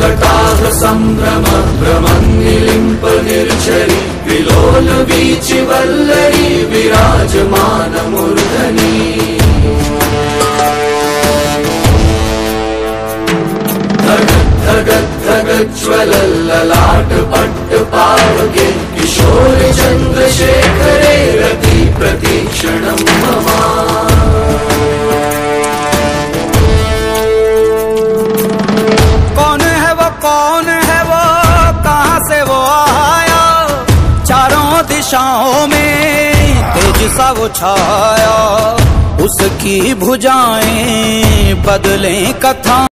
कटाह सम्भ्रम भ्रमन्निलिम्प निर्झरि विलोल वीचि वल्लरी विराजमान मूर्धनी धगज्ज्वलल्ललाट पट्ट दिशाओं में तेज सा वो छाया उसकी भुजाएँ बदले कथा।